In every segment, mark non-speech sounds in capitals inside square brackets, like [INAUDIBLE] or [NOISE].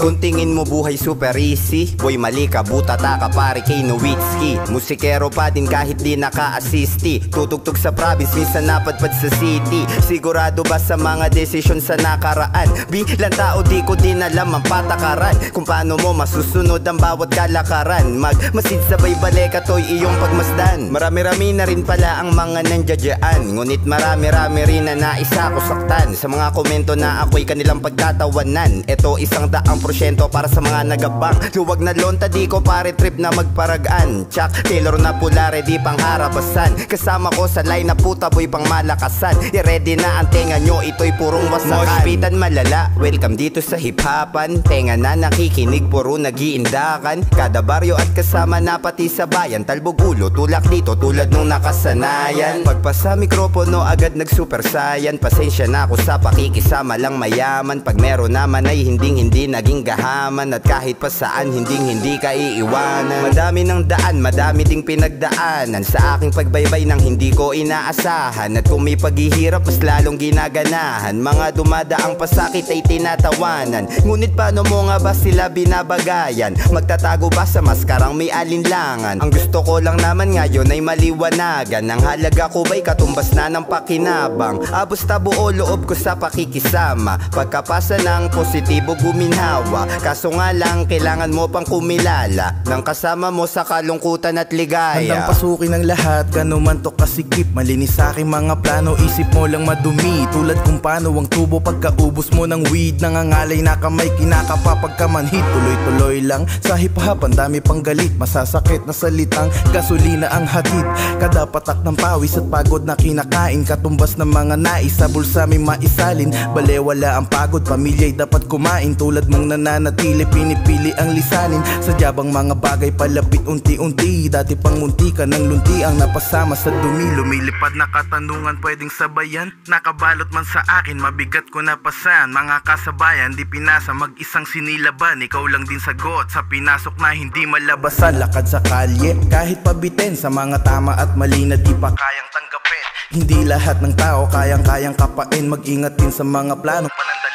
Kung tingin mo buhay super easy Boy mali ka, butata ka pare kay Nowitzki. Musikero pa din kahit di naka-assisti. Tutugtog sa province, minsan napadpad sa city. Sigurado ba sa mga desisyon sa nakaraan? Bilang tao di ko din alam ang patakaran. Kung paano mo masusunod ang bawat kalakaran? Magmasid sabay balik at to'y iyong pagmasdan. Marami-rami na rin pala ang mga nandiyadyaan. Ngunit marami-rami rin na naisa ko saktan Sa mga komento na ako'y kanilang pagtatawanan Ito isang daang porsyento para sa mga nagabang. Luwag na lonta di ko pare trip na magparagaan Chuck Taylor na pula ready pang harapasan Kasama ko sa line na puta boy pang malakasan. I-ready na ang tenga nyo ito'y purong wasakan. Moshpitan malala, welcome dito sa hip-hopan. Tenga na nakikinig puro nagiindakan. Kada baryo at kasama na pati sa bayan. Talbog ulo, tulak dito tulad nung nakasanayan. Pagpasa mikropono agad nag super saiyan. Pasensya na ako sa pakikisama lang mayaman. Pag meron naman ay hinding hindi naging gahaman At kahit pa saan hinding hindi ka iiwanan. Madami ng daan, madami ding pinagdaanan. Sa aking pagbaybay nang hindi ko inaasahan. At kung may paghihirap mas lalong ginaganahan. Mga dumadaang pasakit ay tinatawanan. Ngunit paano mo nga ba sila binabagayan? Magtatago ba sa maskarang may alinlangan? Ang gusto ko lang naman ngayon ay maliwanagan. Ang halaga ko ba'y katumbas na ng pakinabang? Abos buo loob ko sa pakikisama. Pagkapasa ng positibo guminhawa Kaso nga lang kailangan mo pang kumilala Nang kasama mo sa kalungkutan at ligaya. Handang pasukin ang lahat, gano'n man to kasikip. Malinis sa aking mga plano, isip mo lang madumi. Tulad kung paano ang tubo pagkaubos mo ng weed. Nangangalay na kamay, kinakapa pagkamanhit Tuloy-tuloy lang sa hip-hop, ang dami pang galit. Masasakit na salitang gasolina ang hatid. Kada patak ng pawis at pagod na kinakain. Katumbas ng mga nais sa bulsa may maisalin. Bale wala ang pagod, pamilya'y dapat kumain. Tulad mong nananatili, pinipili ang lisanin. Sa bang mga bagay palapit unti-unti. Dati pang munti ka ng lunti ang napasama sa dumi. Lumilipad na katanungan pwedeng sabayan. Nakabalot man sa akin, mabigat ko napasan. Mga kasabayan, di pinasa mag-isang sinilaban. Ikaw lang din sagot sa pinasok na hindi malabasan. Lakad sa kalye, kahit pabitin Sa mga tama at mali na di pa kayang tanggapin. Hindi lahat ng tao kayang-kayang kapain. Mag-ingat din sa mga plano. Panandali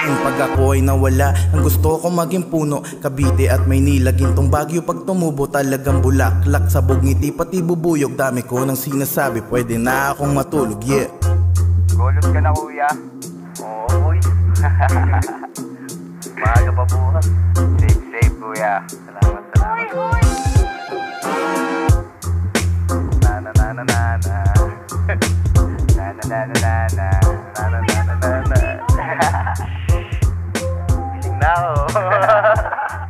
ang isipin Pag ako ay nawala Ang gusto ko maging puno Cavite at Maynila Gintong Bagyo pag tumubo Talagang bulaklak Sabog ngiti pati bubuyog Dami ko nang sinasabi Pwede na akong matulog Yeah Golot ka na kuya. Oo, boy. Maaga pa bukas. Safe, safe kuya. Salamat, salamat. [LAUGHS] Na na na na na na. Na na na na na na. Na na na na na [LAUGHS]